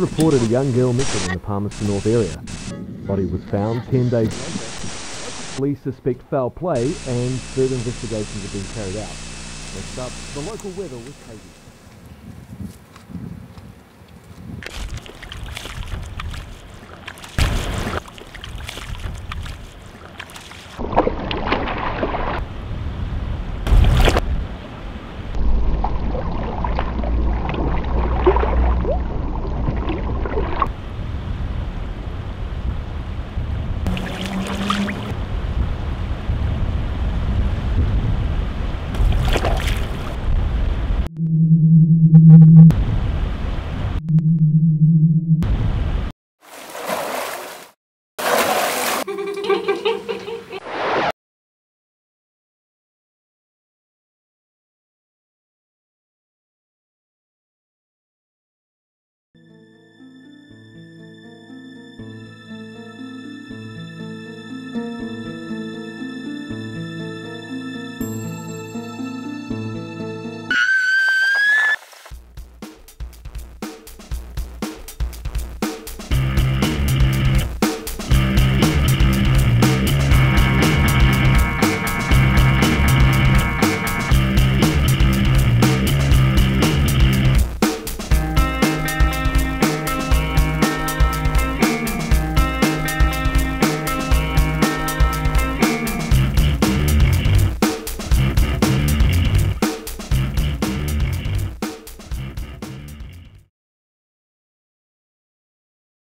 reported a young girl missing in the Palmerston North area. Body was found 10 days. Police suspect foul play and further investigations are being carried out. Next up, the local weather was Katie.